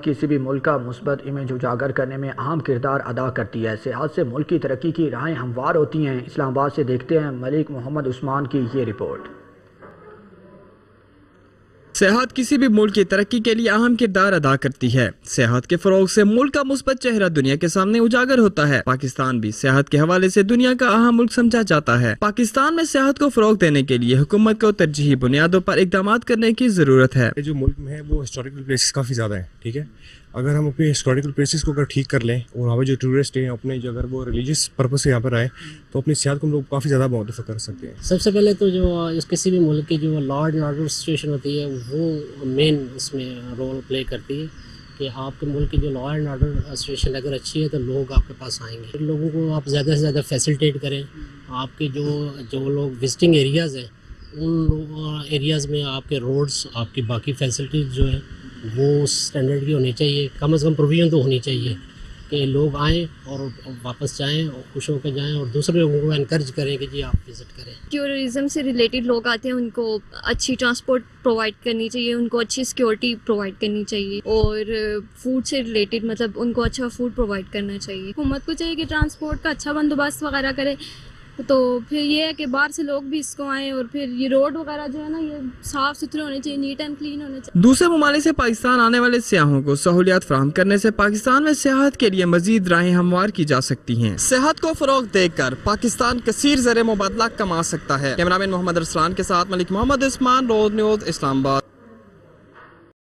किसी भी मुल्क का मुस्बत इमेज उजागर करने में अहम किरदार अदा करती है। सियाहत से मुल्क की तरक्की की राहें हमवार होती हैं। इस्लामाबाद से देखते हैं मलिक मोहम्मद उस्मान की ये रिपोर्ट। सेहत किसी भी मुल्क की तरक्की के लिए अहम किरदार अदा करती है। सेहत के फरोग से मुल्क का मुस्बत चेहरा दुनिया के सामने उजागर होता है। पाकिस्तान भी सेहत के हवाले से दुनिया का अहम मुल्क समझा जाता है। पाकिस्तान में सेहत को फरोग देने के लिए हुकूमत को तरजीही बुनियादों पर इकदाम करने की ज़रूरत है। जो मुल्क में है, वो हिस्टोरिकल प्लेस काफ़ी ज़्यादा है, ठीक है? अगर हम अपने हिस्टोरिकल प्लेसेस को अगर ठीक कर लें, और वहाँ पर जो टूरिस्ट हैं, अपने जो अगर वो रिलीजियस पर्पज से यहाँ पर आए तो अपनी सेहत को हम लोग काफ़ी ज़्यादा मॉडिफाई कर सकते हैं। सबसे पहले तो जो किसी भी मुल्क की जो लॉर्ड एंड ऑर्डर सिचुएशन होती है, वो मेन इसमें रोल प्ले करती है कि आपके मुल्क की जो लॉ एंड ऑर्डर सिचुएशन अगर अच्छी है तो लोग आपके पास आएँगे। लोगों को आप ज़्यादा से ज़्यादा फैसिलिटेट करें। आपके जो जो लोग विजिटिंग एरियाज़ हैं, उन एरियाज़ में आपके रोड्स आपकी बाकी फैसिलिटीज़ जो है वो स्टैंडर्ड की होनी चाहिए। कम अज़ कम प्रोविज़न तो होनी चाहिए कि लोग आएँ और वापस जाएँ और खुश होकर जाएँ और दूसरे लोगों को इनक्रेज करें कि जी आप विज़िट करें। टूरिज़म से रिलेटेड लोग आते हैं, उनको अच्छी ट्रांसपोर्ट प्रोवाइड करनी चाहिए, उनको अच्छी सिक्योरिटी प्रोवाइड करनी चाहिए और फ़ूड से रिलेटेड मतलब उनको अच्छा फ़ूड प्रोवाइड करना चाहिए। हुकूमत को चाहिए कि ट्रांसपोर्ट का अच्छा बंदोबस्त वगैरह करे। तो फिर ये है कि बाहर से लोग भी इसको आए और फिर ये रोड वगैरह जो है ना, ये साफ़ सुथरे होने चाहिए नीट एंड क्लीन होने चाहिए। दूसरे ममालिक से पाकिस्तान आने वाले सियाहों को सहूलियात फ्राहम करने से पाकिस्तान में सेहत के लिए मजीद राहें हमवार की जा सकती हैं। सेहत को फरोग देकर पाकिस्तान कसीर जर मुबादला कमा सकता है। कैमरामैन मोहम्मद अरसलान के साथ मलिक मोहम्मद उस्मान रोड न्यूज़, इस्लामाबाद।